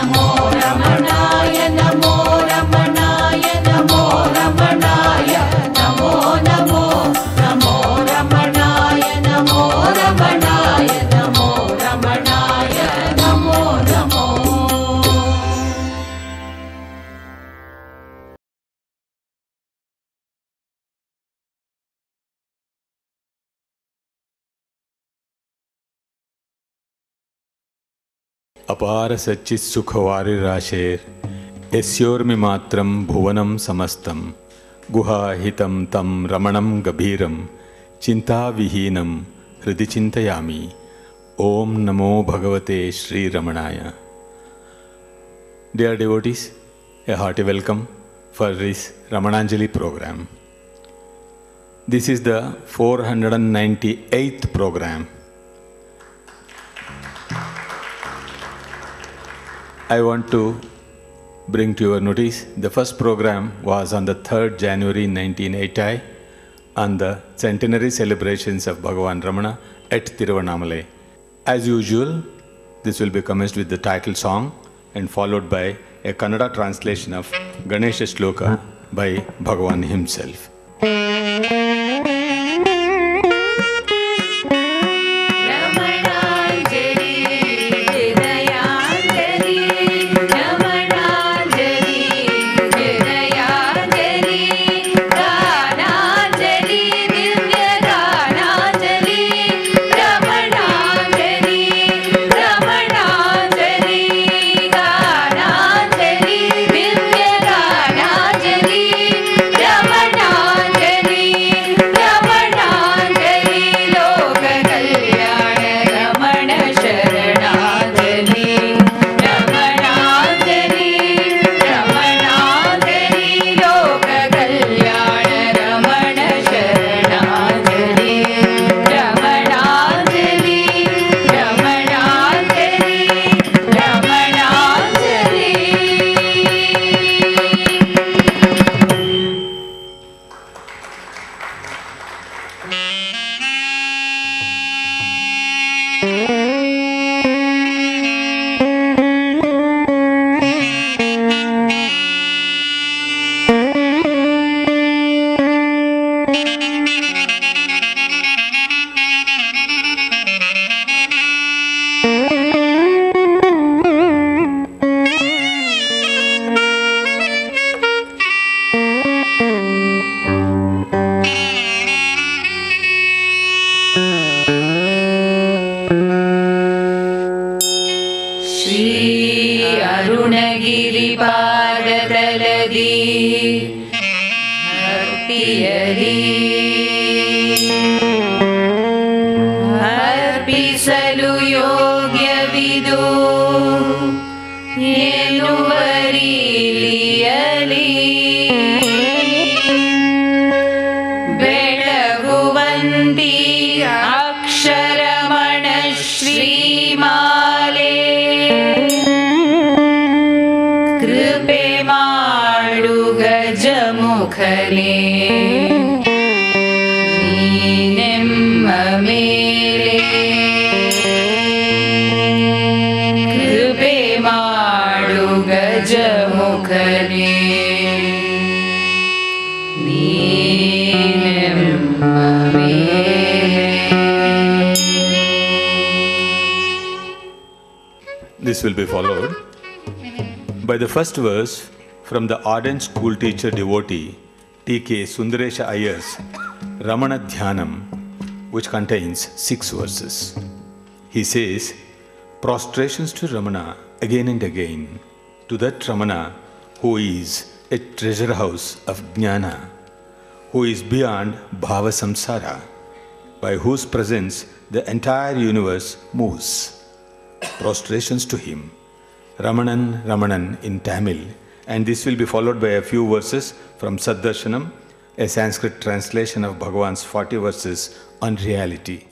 amor. अपार सच्चित सुखवारिराशेर यस्योर्मि मात्रम भुवनम समस्तम गुहाहितम तम रमणम गभीरम चिंता विहीनम हृदय चिंतयामी ओम नमो भगवते Shri रमणाय dear devotees a hearty welcome for this Ramananjali program. This is the 498th programme I want to bring to your notice the first program was on the 3rd January 1980 on the centenary celebrations of Bhagavan Ramana at Tiruvannamalai. As usual, this will be commenced with the title song and followed by a Kannada translation of Ganesha Shloka by Bhagavan himself. First verse from the ardent school teacher devotee T.K. Sundaresha Iyer's Ramana Dhyanam, which contains six verses. He says, Prostrations to Ramana again and again, to that Ramana who is a treasure house of Jnana, who is beyond Bhava Samsara, by whose presence the entire universe moves prostrations to him. Ramanan Ramanan in Tamil, and this will be followed by a few verses from Saddarshanam, a Sanskrit translation of Bhagavan's 40 verses on reality.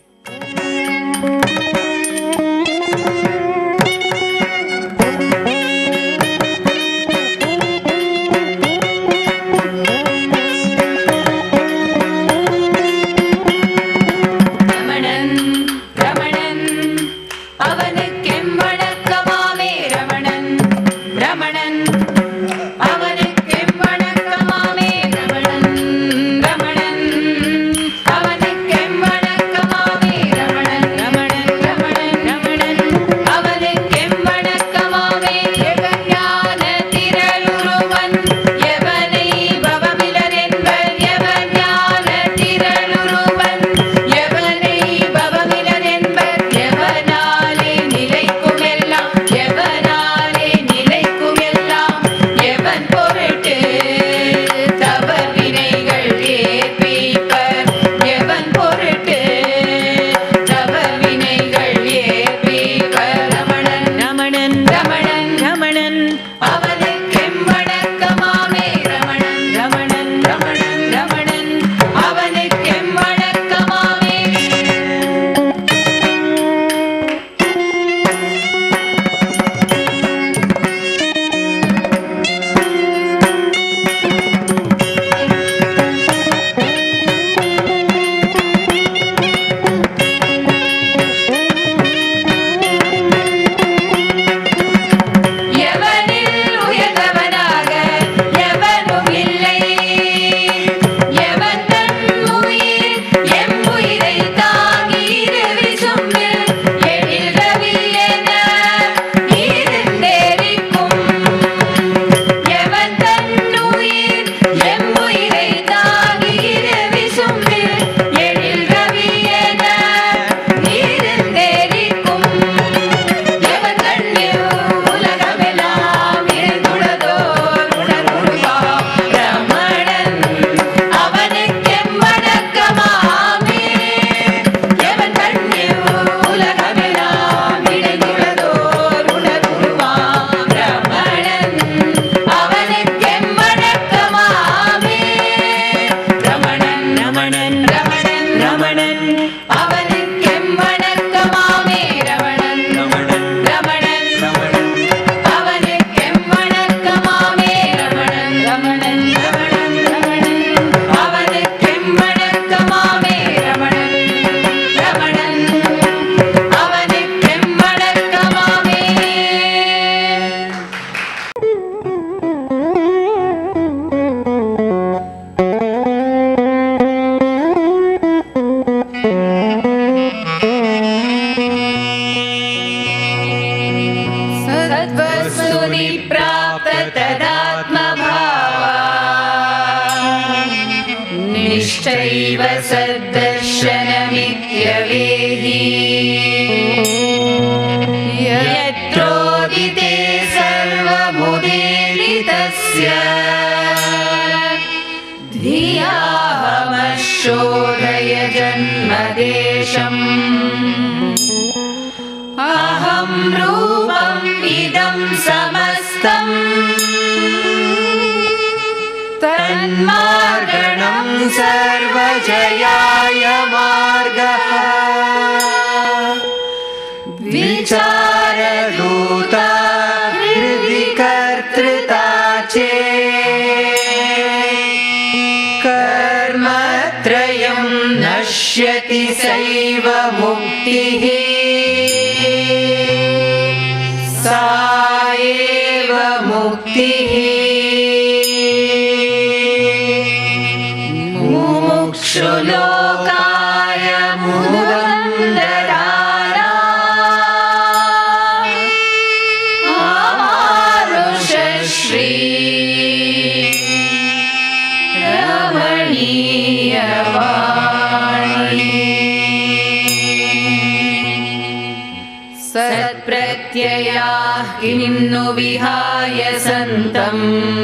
विहाय सन्तम्।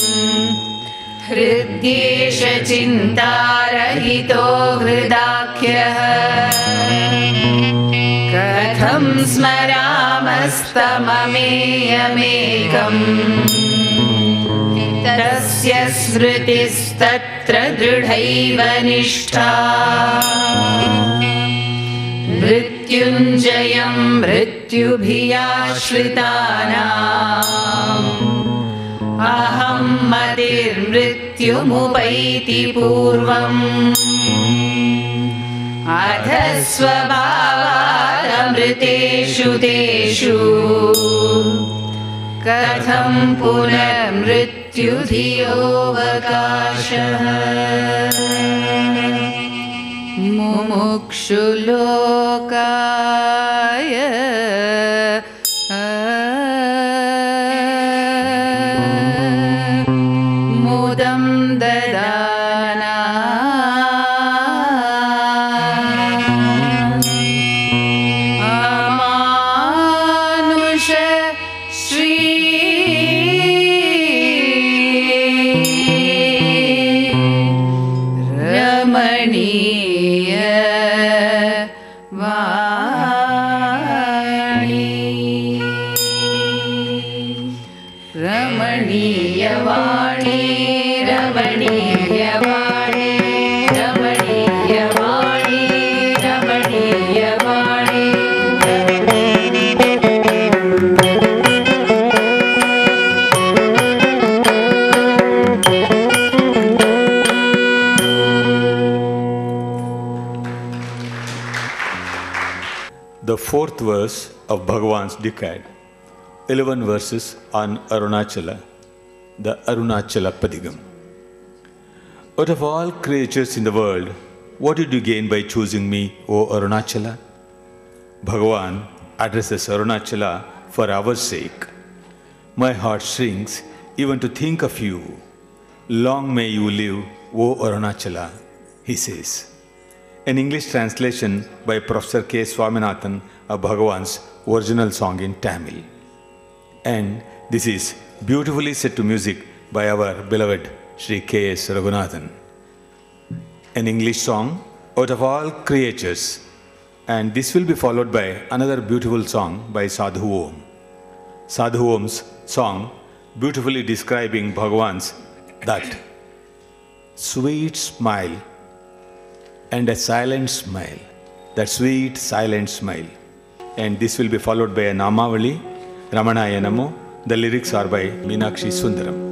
हृदेष चिन्तारहितो हृदाख्यः। कथं स्मरामस्तममेयमेकम्। तस्य स्मृतिस्तत्र दृढैव निष्ठा। मृत्युञ्जयं मृत्युञ्जयम् मृत्युभियाश्रितानाम्। अहं मतिर्मृत्युमुपैति पूर्वम्। अध स्वभावामृतेषु तेषु। कथं पुनर्मृत्युधियोऽवकाशः? मुमुक्षुलोका fourth verse of Bhagavan's decade, 11 verses on Arunachala, the Arunachala Padigam. Out of all creatures in the world, what did you gain by choosing me, O Arunachala? Bhagavan addresses Arunachala for our sake. My heart shrinks even to think of you. Long may you live, O Arunachala, he says. An English translation by Professor K. Swaminathan of Bhagavan's original song in Tamil. And this is beautifully set to music by our beloved Sri K. S. Raghunathan. An English song out of all creatures. And this will be followed by another beautiful song by Sadhu Om. Sadhu Om's song beautifully describing Bhagavan's that sweet smile and a silent smile, that sweet silent smile. And this will be followed by a Namavali, Ramanaya Namo. The lyrics are by Meenakshi Sundaram.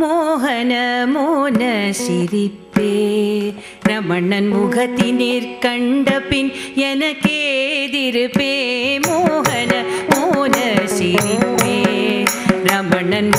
மோகன மோன சிரிப்பே. ரமணன் முகத்தினிற் கண்ட பின் எனக்கேதிருப்பே மோகன மோன சிரிப்பே. Ramanan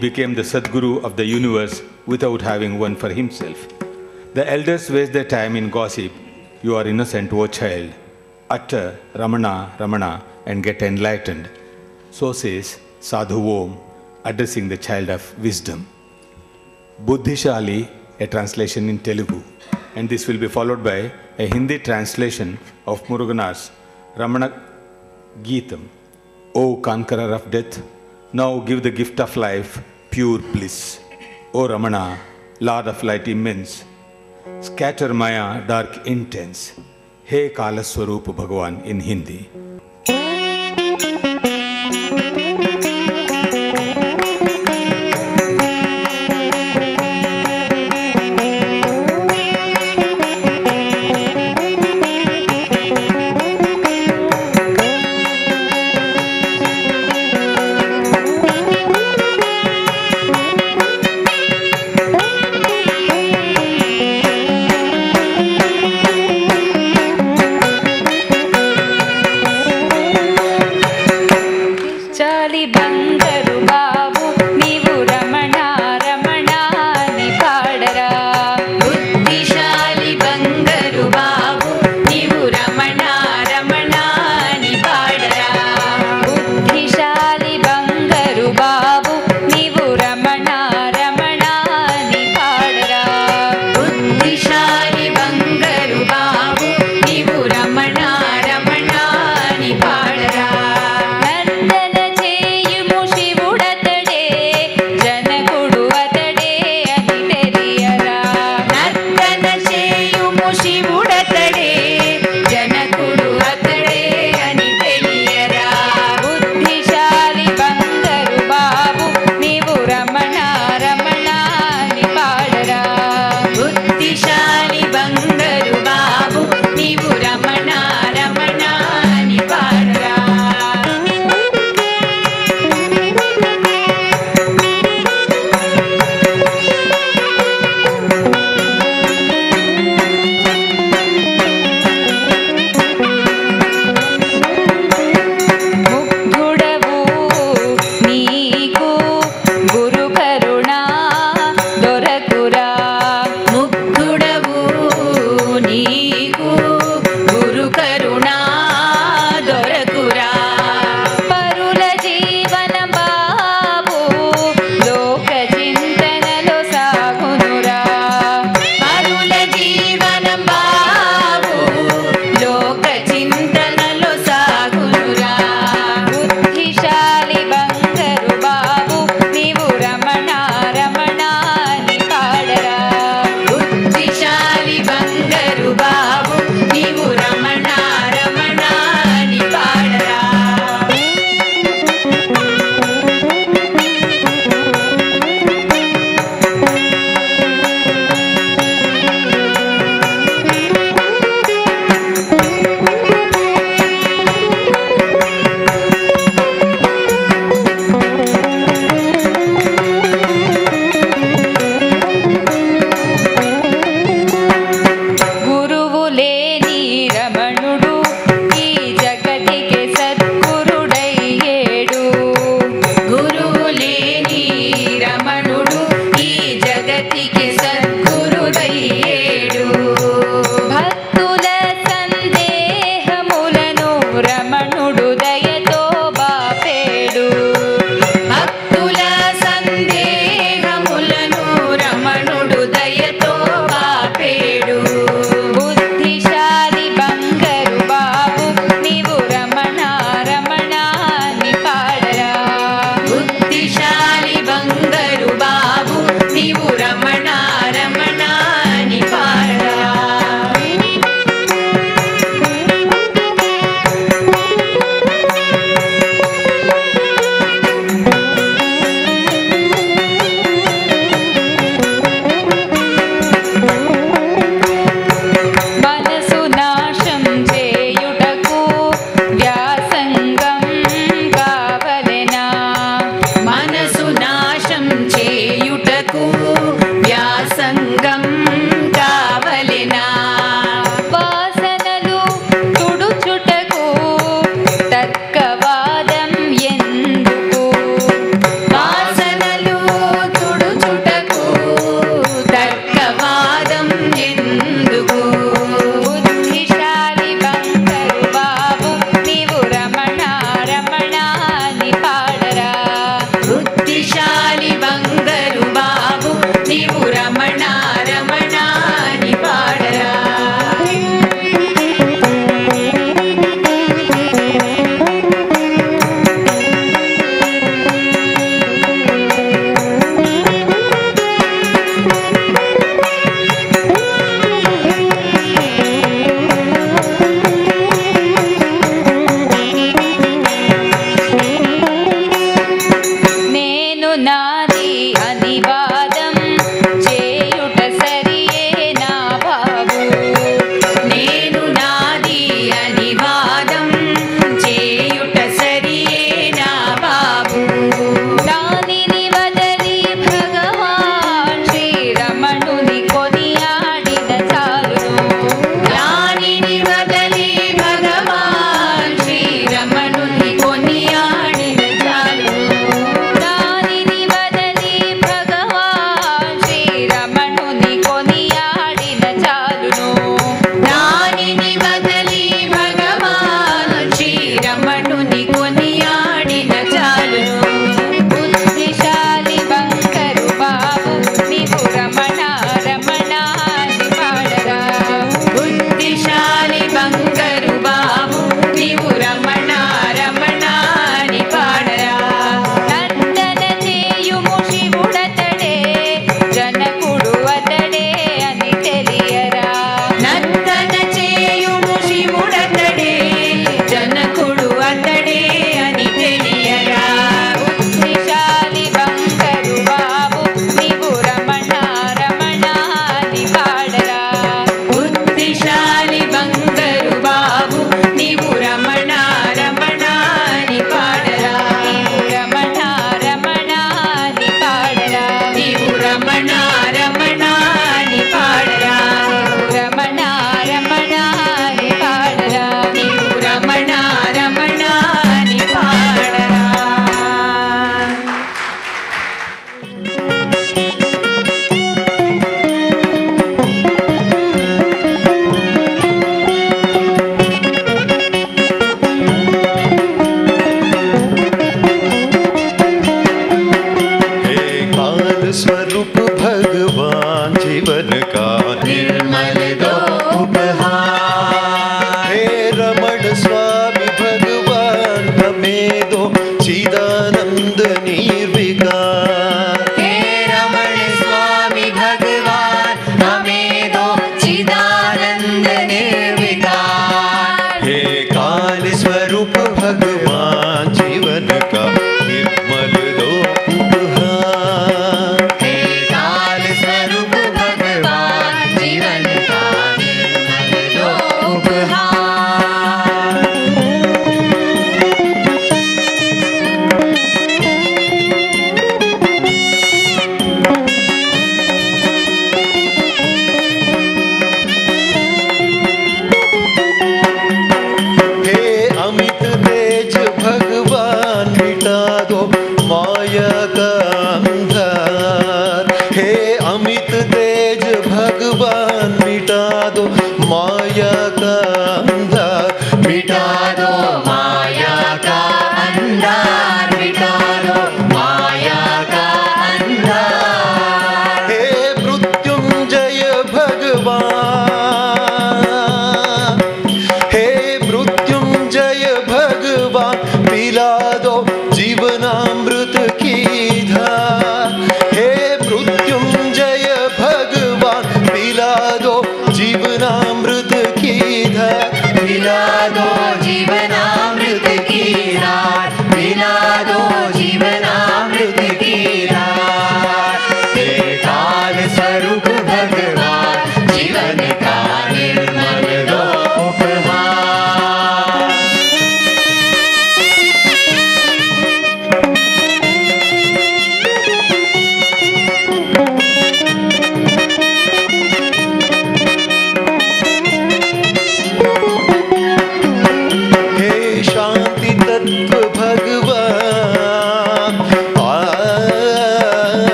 became the Sadguru of the universe without having one for himself. The elders waste their time in gossip. You are innocent, O child. Utter Ramana, Ramana, and get enlightened. So says Sadhu Om, addressing the child of wisdom. Buddhishali, a translation in Telugu. And this will be followed by a Hindi translation of Muruganar's Ramana Geetam. O conqueror of death, now give the gift of life, pure bliss. O Ramana, Lord of light immense, scatter Maya dark intense. Hey Kala Swarup Bhagavan in Hindi.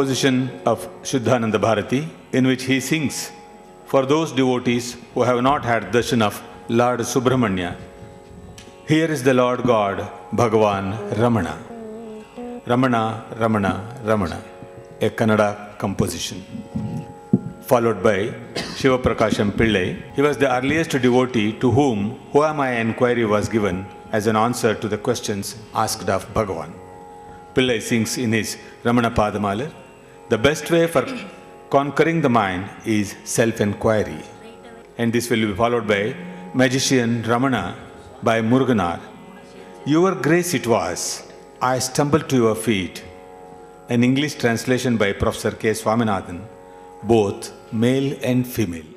Composition of Shuddhananda Bharati in which he sings for those devotees who have not had darshan of Lord Subramanya. Here is the Lord God, Bhagavan Ramana. Ramana, Ramana, Ramana, a Kannada composition. Followed by Shiva Prakasham Pillai. He was the earliest devotee to whom Who Am I inquiry was given as an answer to the questions asked of Bhagavan. Pillai sings in his Ramana Padamalar, the best way for conquering the mind is self inquiry. And this will be followed by Magician Ramana by Muruganar. Your grace it was, I stumbled to your feet. An English translation by Professor K. Swaminathan, both male and female.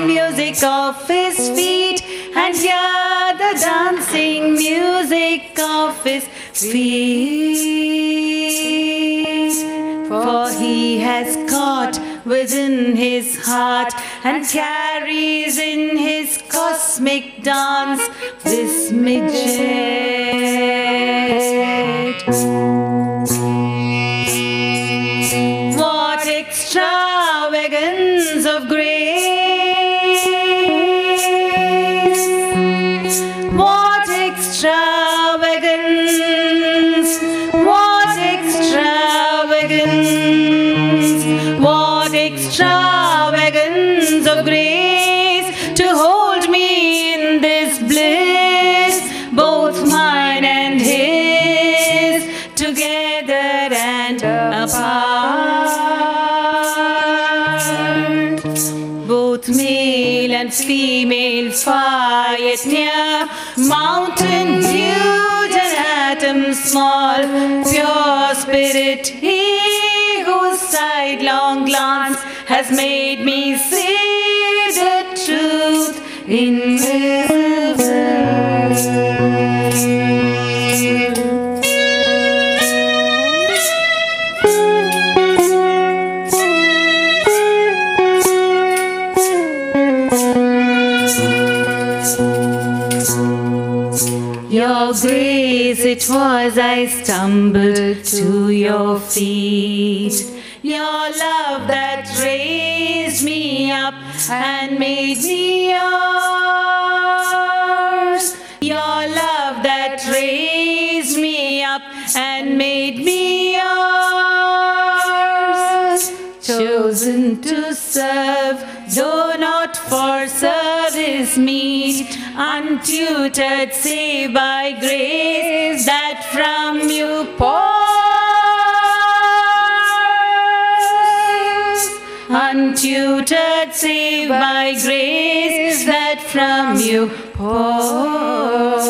Dancing music of his feet, and hear the dancing music of his feet. For he has caught within his heart and carries in his cosmic dance this midget. Mountain huge and atom small, pure spirit he whose sidelong glance has made me see the truth invisible. It was I stumbled to your feet. Your love that raised me up and made me yours. Your love that raised me up and made me yours. Chosen to serve, though not for service meet, untutored save by grace Untutored save by grace that from you pours.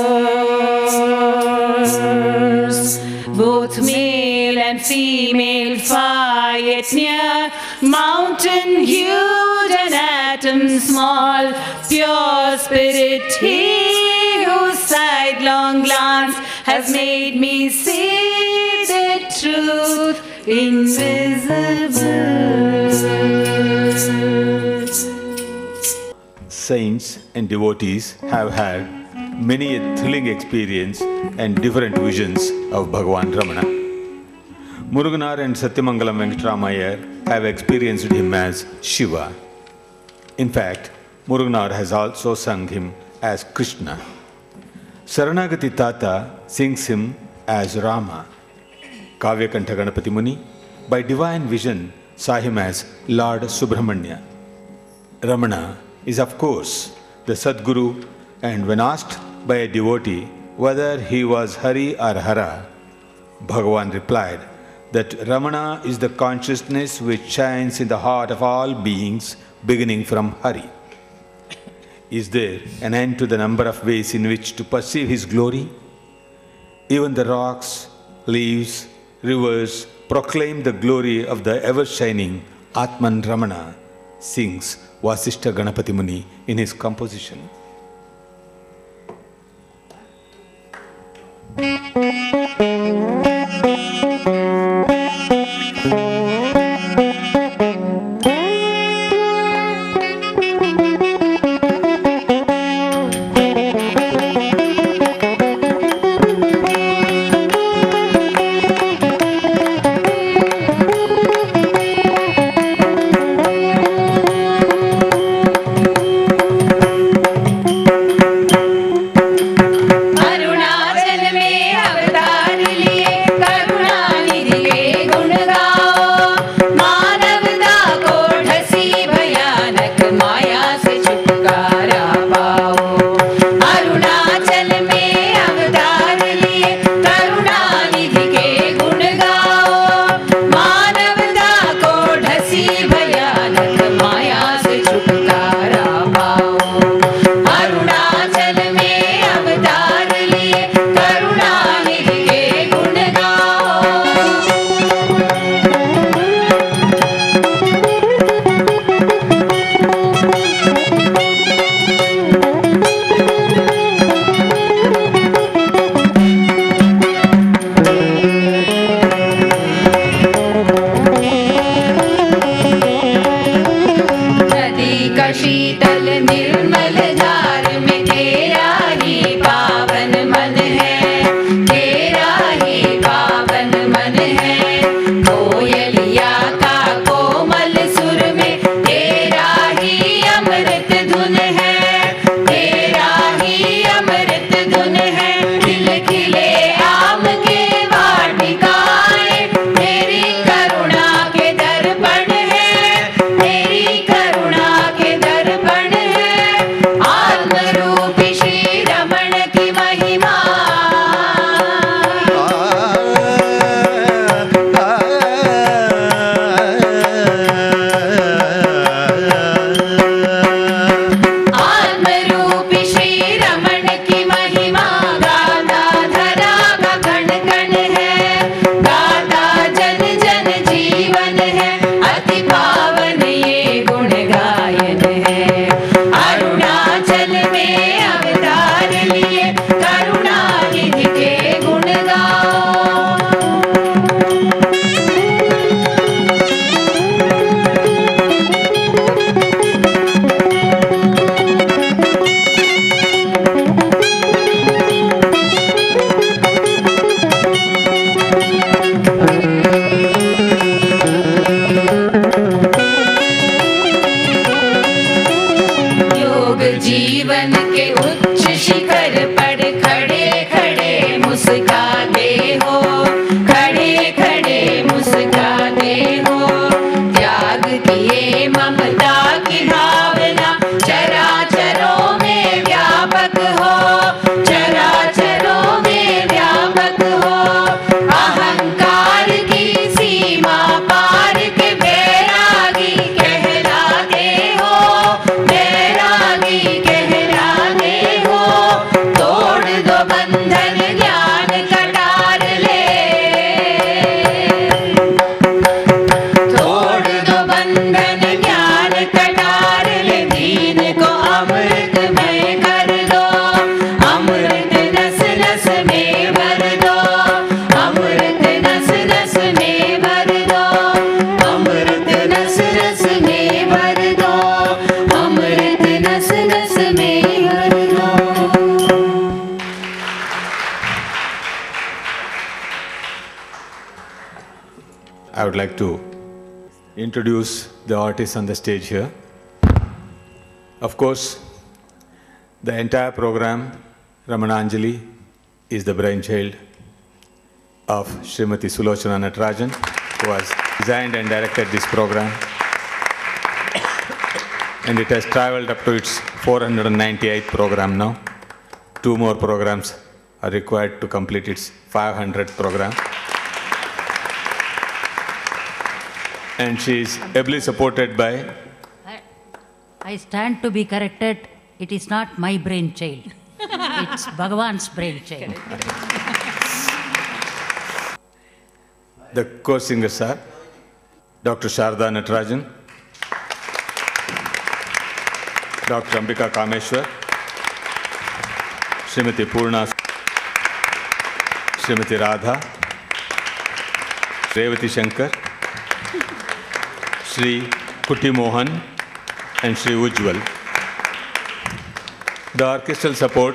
Both male and female fight near, mountain huge and atom small, pure spirit he whose sidelong glance has made me see the truth invisible. Saints and devotees have had many a thrilling experience and different visions of Bhagavan Ramana. Muruganar and Satyamangalam Venkatramaiah have experienced him as Shiva. In fact, Muruganar has also sung him as Krishna. Saranagati Tata sings him as Rama. Kavyakantha Ganapati Muni, by divine vision, saw him as Lord Subramanya. Ramana is, of course, the Sadguru, and when asked by a devotee whether he was Hari or Hara, Bhagavan replied that Ramana is the consciousness which shines in the heart of all beings, beginning from Hari. Is there an end to the number of ways in which to perceive his glory? Even the rocks, leaves, rivers proclaim the glory of the ever shining Atman Ramana, sings Vasishta Ganapati Muni in his composition. The artists on the stage here. Of course, the entire program, Ramananjali, is the brainchild of Srimati Sulochana Natarajan, who has designed and directed this program. And it has traveled up to its 498th program now. Two more programs are required to complete its 500th program. And she is ably supported by I- I stand to be corrected. It is not my brainchild. It's Bhagavan's brainchild. The co-singers are Dr. Sharda Natarajan, Dr. Ambika Kameshwar, Srimati Purna, Srimati Radha, Revati Shankar, Sri Kuti Mohan, and Sri Ujwal. The orchestral support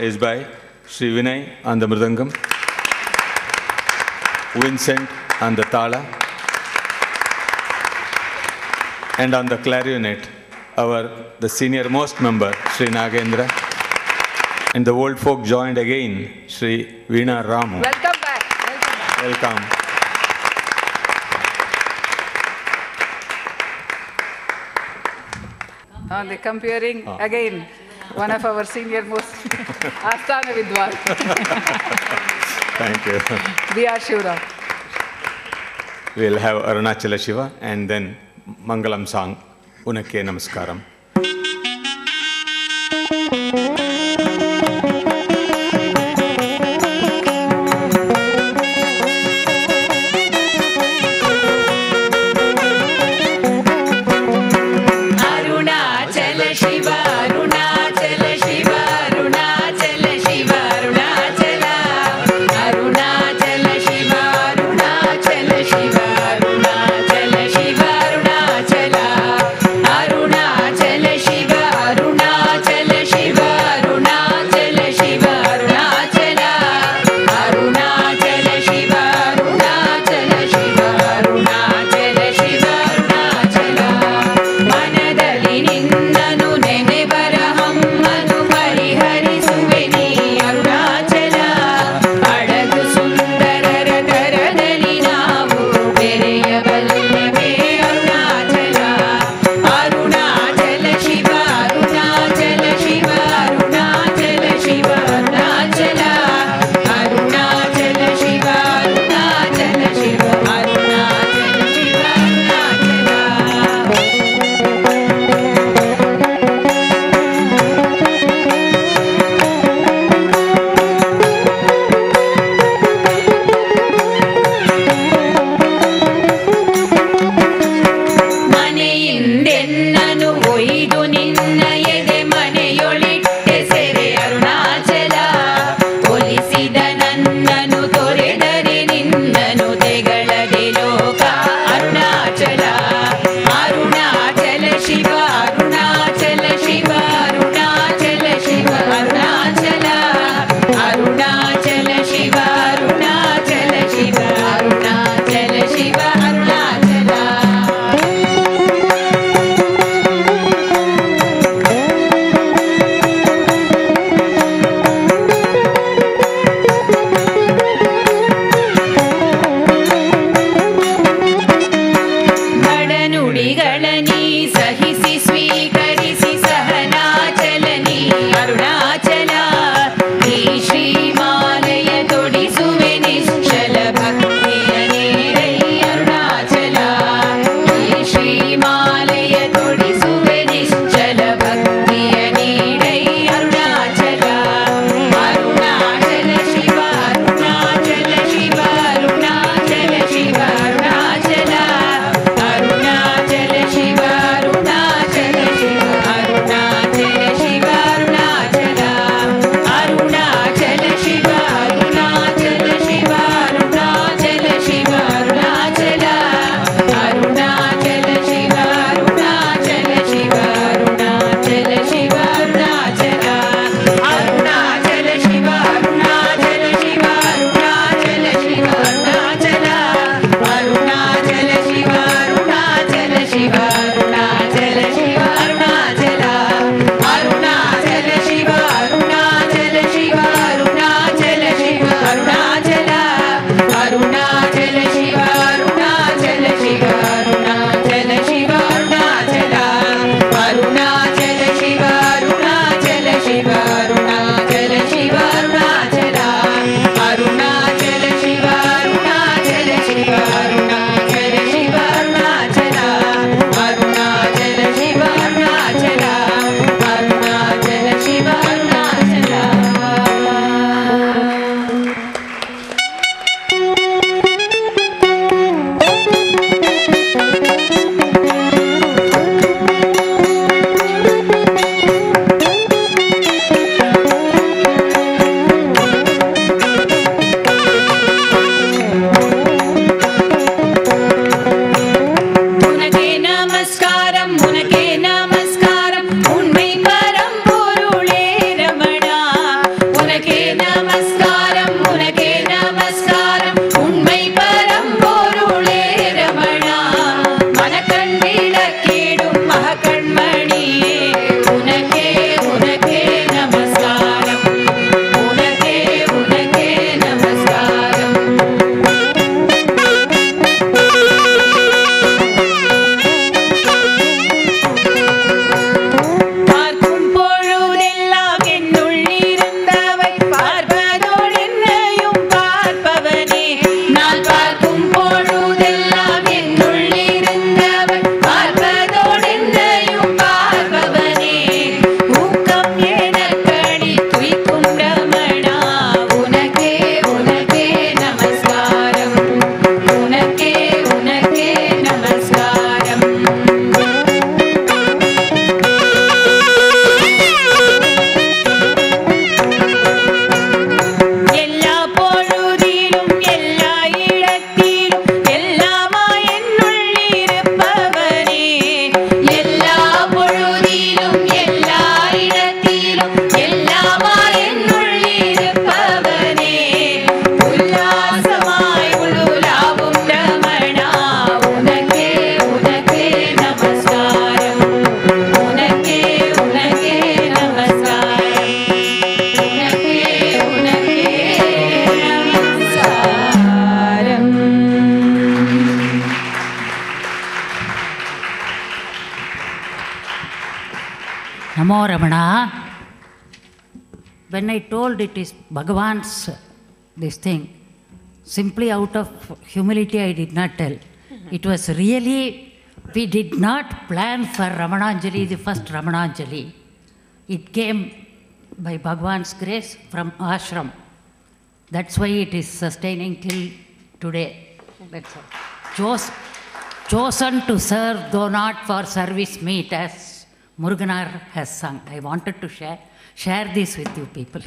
is by Sri Vinay on the Mridangam, Vincent on the thala, and on the clarinet, our the senior most member, Sri Nagendra, and the old folk joined again, Sri Veena Ramu. Welcome back. Welcome back. Welcome. The comparing again, one of our senior most Asthana Vidwan, Thank you. B.R. Shivram. We'll have Arunachala Shiva and then Mangalam song, Unakke Namaskaram. Bhagavan's this thing. Simply out of humility, I did not tell. Mm-hmm. It was really, we did not plan for Ramananjali, the first Ramananjali. It came by Bhagavan's grace from ashram. That's why it is sustaining till today. That's all. Chosen to serve, though not for service meet, as Muruganar has sung. I wanted to share, share this with you people.